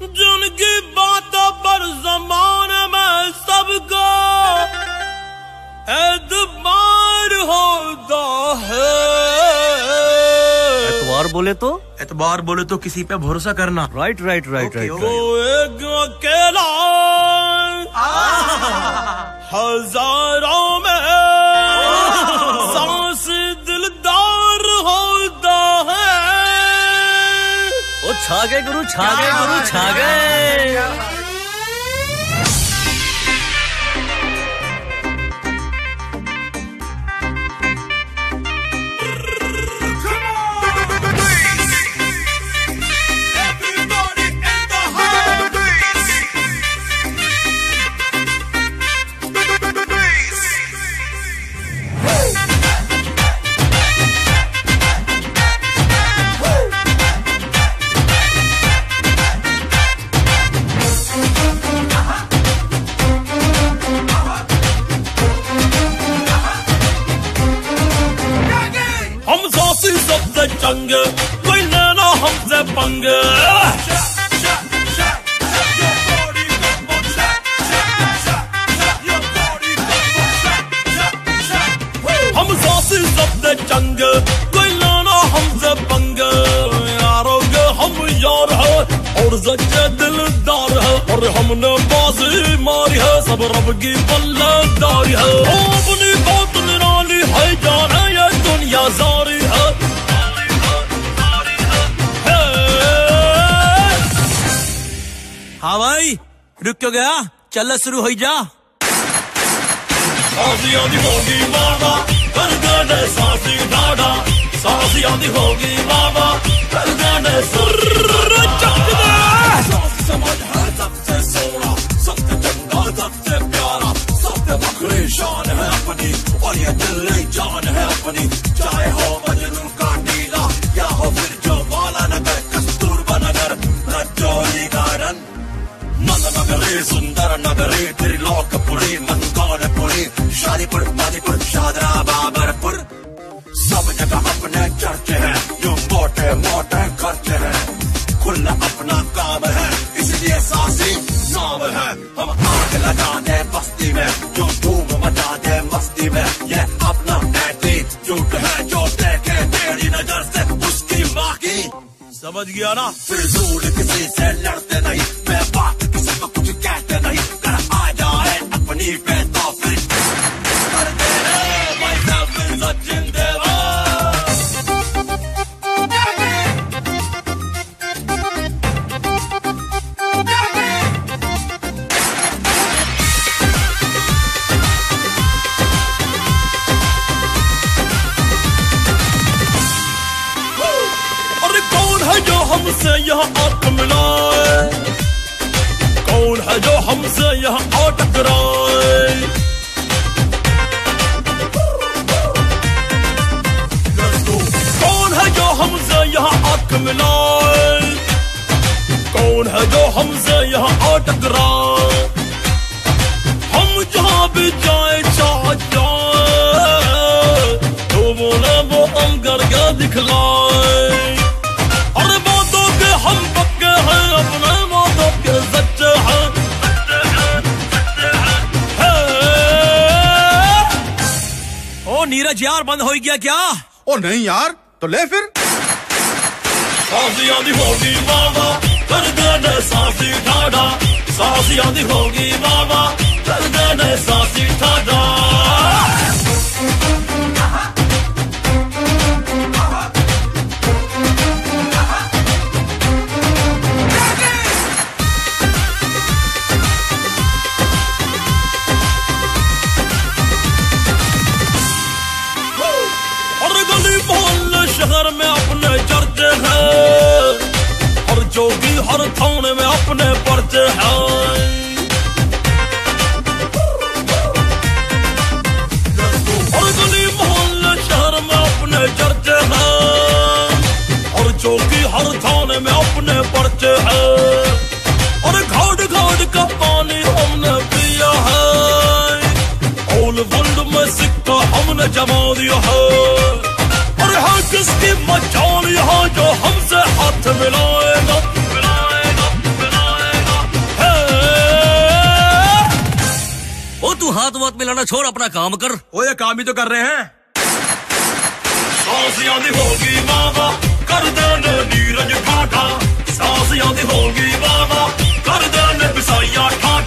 जिनकी बातों पर जमाने में सबको एतबार होता है। एतवार बोले तो? एतबार बोले तो किसी पे भरोसा करना। राइट राइट राइट राइट वो एक अकेला हज़ारों छा गए गुरु छागे गुरु छागे। कोई लेना हमसे पंग हम सासी सबसे चंग कोई लेना हमसे पंग यारोगे हम यार है और सच्चे दिलदार है और हमने बाजी मारी है सब रब की बल्लेदारी रुक क्यों गया चल शुरू हो जा। सांसी आंधी होगी बाबा कर देने सांसी डाडा सांसी आंधी होगी बाबा कर देने सुर। चक समझ है सबसे सोना, सबसे चंगा, सबसे प्यारा। सबसे बकरी शान है अपनी, और ये दिल जान है अपनी। चाहे हो अपने चर्चे हैं, जो मोटे मोटे खर्चे हैं। खुला अपना काम है, इसलिए सासी नाम है। हम आग लगा दे बस्ती में, जो धूम मचा दे मस्ती में। ये अपना एटीट्यूड है, जो देखे तेरी नज़र से, उसकी माँ की। समझ गया ना? हमसे यहाँ आँख मिलाए कौन है जो हमसे यहाँ आ टकराए कौन है जो हमसे यहाँ आँख मिलाए कौन है जो हमसे यहाँ आ टकराए हम जहाँ भी जाए चाह नीरज यार बंद हो गया क्या? ओ नहीं यार तो ले फिर। सांसी आंधी होगी बाबा कर ने सांसी ठाडा। सांसी आंधी होगी बाबा कर देने सांसी ठाडा। जोगी हर थाने में अपने पर्चे हैं। गली मोहल्ले शहर में अपने चर्चे हैं। और हर थाने में अपने पर्चे हैं। और घाट घाट का पानी पिया है। में सिक्का जमा दिया है। और हर किसकी मचाल यहाँ जो हमसे ओ तू हाथ वाथ मिलाना छोड़ अपना काम कर। ओ ये काम ही तो कर रहे हैं। सांस याद होगी बाबा कर देने नीरज घाटा सांस याद होगी बाबा कर देने बिसाइया ठाटा।